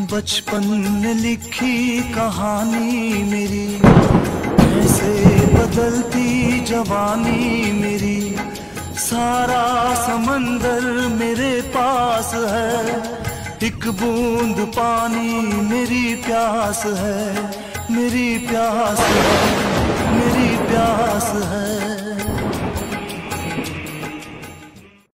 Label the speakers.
Speaker 1: बचपन में लिखी कहानी मेरी। कैसे बदलती जवानी मेरी। सारा समंदर मेरे पास है। एक बूंद पानी मेरी प्यास है मेरी प्यास है। मेरी प्यास है।